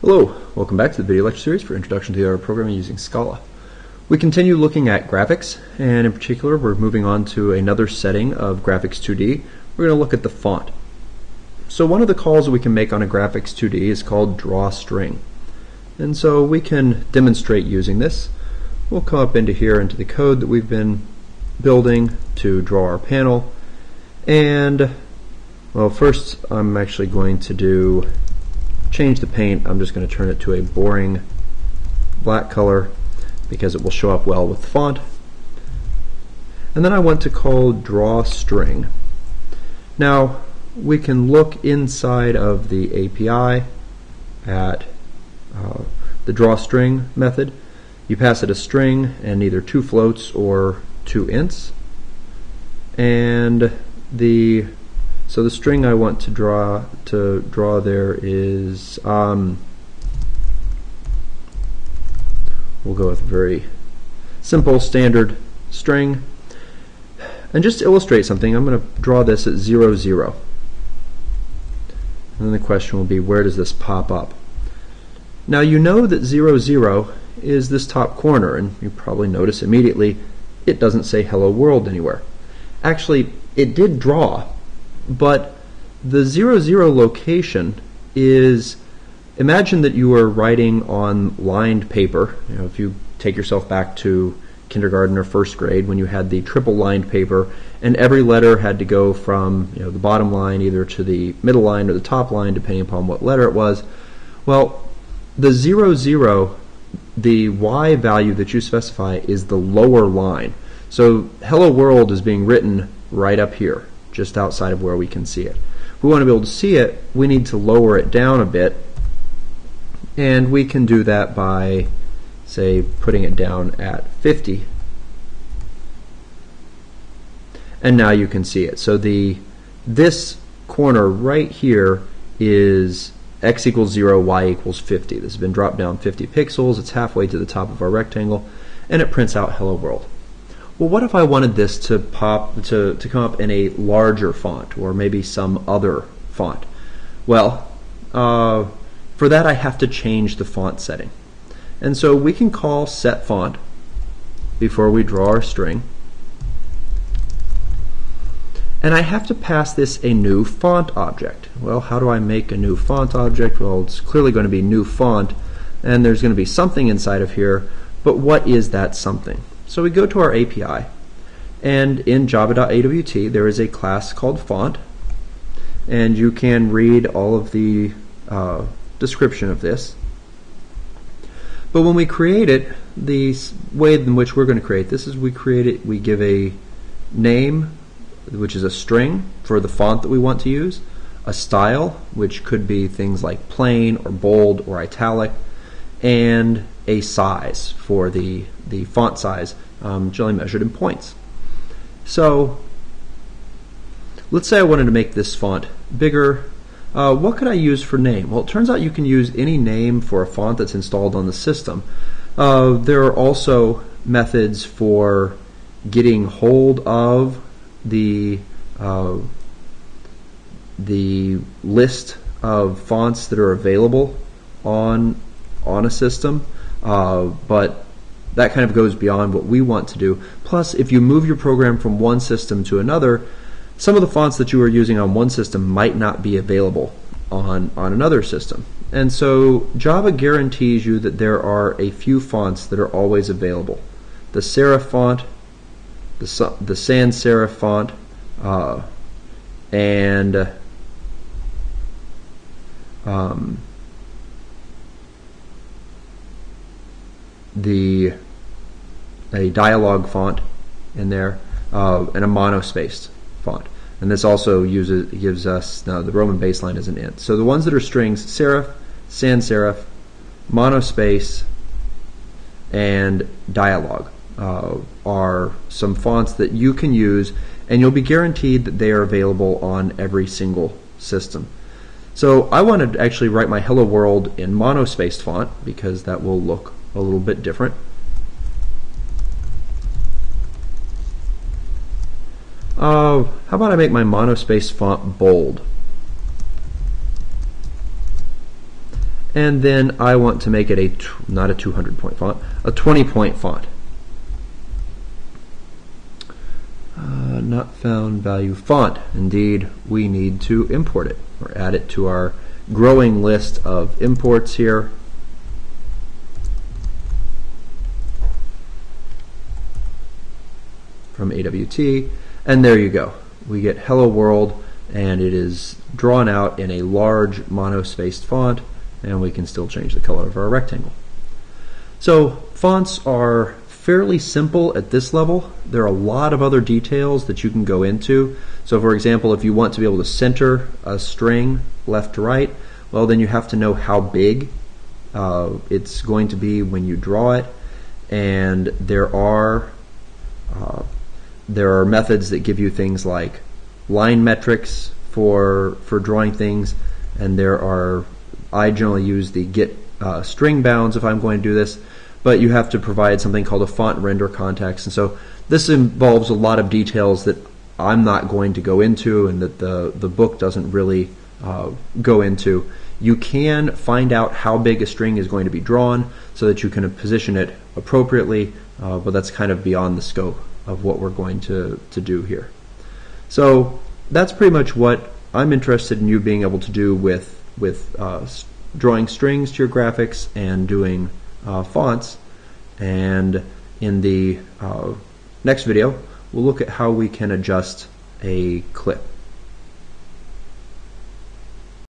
Hello, welcome back to the video lecture series for Introduction to the Art of Programming using Scala. We continue looking at graphics, and in particular we're moving on to another setting of Graphics 2D. We're going to look at the font. So one of the calls we can make on a Graphics 2D is called drawString. And so we can demonstrate using this. We'll come up into here into the code that we've been building to draw our panel. And, well, first I'm actually going to do change the paint, I'm just going to turn it to a boring black color because it will show up well with the font. And then I want to call drawString. Now we can look inside of the API at uh, the drawString method. You pass it a string and either two floats or two ints. And the so the string I want to draw to draw there is um, we'll go with very simple standard string. And just to illustrate something, I'm going to draw this at 0, 0. And then the question will be, where does this pop up? Now you know that 0, 0 is this top corner, and you probably notice immediately it doesn't say hello world anywhere. Actually, it did draw but the zero zero location is imagine that you are writing on lined paper. You know, if you take yourself back to kindergarten or first grade when you had the triple lined paper and every letter had to go from you know the bottom line either to the middle line or the top line depending upon what letter it was. Well, the zero zero, the y value that you specify is the lower line. So hello world is being written right up here just outside of where we can see it. If we want to be able to see it, we need to lower it down a bit, and we can do that by, say, putting it down at 50. And now you can see it. So the this corner right here is x equals 0, y equals 50. This has been dropped down 50 pixels. It's halfway to the top of our rectangle, and it prints out hello world well, what if I wanted this to pop to, to come up in a larger font or maybe some other font? Well, uh, for that I have to change the font setting. And so we can call set font before we draw our string. And I have to pass this a new font object. Well, how do I make a new font object? Well, it's clearly going to be new font, and there's going to be something inside of here, but what is that something? So we go to our API, and in java.awt there is a class called font, and you can read all of the uh, description of this. But when we create it, the way in which we're going to create this is we create it, we give a name, which is a string for the font that we want to use, a style, which could be things like plain or bold or italic, and a size for the, the font size, um, generally measured in points. So let's say I wanted to make this font bigger. Uh, what could I use for name? Well, it turns out you can use any name for a font that's installed on the system. Uh, there are also methods for getting hold of the uh, the list of fonts that are available on on a system, uh, but that kind of goes beyond what we want to do. Plus, if you move your program from one system to another, some of the fonts that you are using on one system might not be available on, on another system. And so Java guarantees you that there are a few fonts that are always available. The serif font, the, the sans serif font, uh, and um, the a dialog font in there uh, and a monospaced font. And this also uses gives us now the Roman baseline as an int. So the ones that are strings, serif, sans serif, monospace, and dialog uh, are some fonts that you can use, and you'll be guaranteed that they are available on every single system. So I want to actually write my hello world in monospaced font because that will look a little bit different. Uh, how about I make my monospace font bold? and then I want to make it a, not a 200 point font, a 20 point font. Uh, not found value font. Indeed, we need to import it or add it to our growing list of imports here. From AWT, and there you go. We get Hello World, and it is drawn out in a large monospaced font, and we can still change the color of our rectangle. So fonts are fairly simple at this level. There are a lot of other details that you can go into. So for example, if you want to be able to center a string left to right, well then you have to know how big uh, it's going to be when you draw it. And there are uh, there are methods that give you things like line metrics for for drawing things, and there are I generally use the get uh, string bounds if I'm going to do this, but you have to provide something called a font render context, and so this involves a lot of details that I'm not going to go into, and that the the book doesn't really uh, go into. You can find out how big a string is going to be drawn so that you can position it appropriately, uh, but that's kind of beyond the scope of what we're going to, to do here. So that's pretty much what I'm interested in you being able to do with, with uh, drawing strings to your graphics and doing uh, fonts. And in the uh, next video, we'll look at how we can adjust a clip.